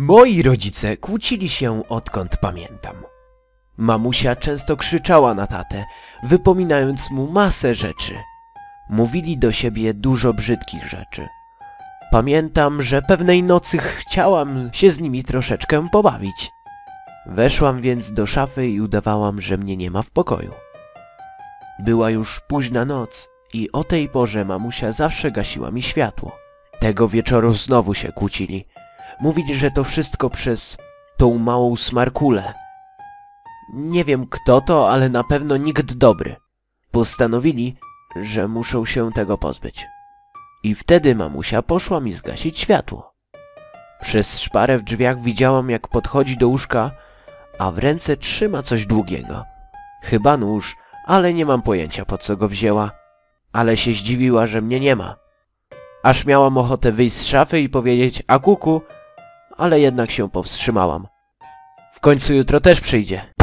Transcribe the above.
Moi rodzice kłócili się odkąd pamiętam. Mamusia często krzyczała na tatę, wypominając mu masę rzeczy. Mówili do siebie dużo brzydkich rzeczy. Pamiętam, że pewnej nocy chciałam się z nimi troszeczkę pobawić. Weszłam więc do szafy i udawałam, że mnie nie ma w pokoju. Była już późna noc i o tej porze mamusia zawsze gasiła mi światło. Tego wieczoru znowu się kłócili. Mówili, że to wszystko przez tą małą smarkulę. Nie wiem kto to, ale na pewno nikt dobry. Postanowili, że muszą się tego pozbyć. I wtedy mamusia poszła mi zgasić światło. Przez szparę w drzwiach widziałam, jak podchodzi do łóżka, a w ręce trzyma coś długiego. Chyba nóż, ale nie mam pojęcia po co go wzięła. Ale się zdziwiła, że mnie nie ma. Aż miałam ochotę wyjść z szafy i powiedzieć a kuku, ale jednak się powstrzymałam. W końcu jutro też przyjdzie.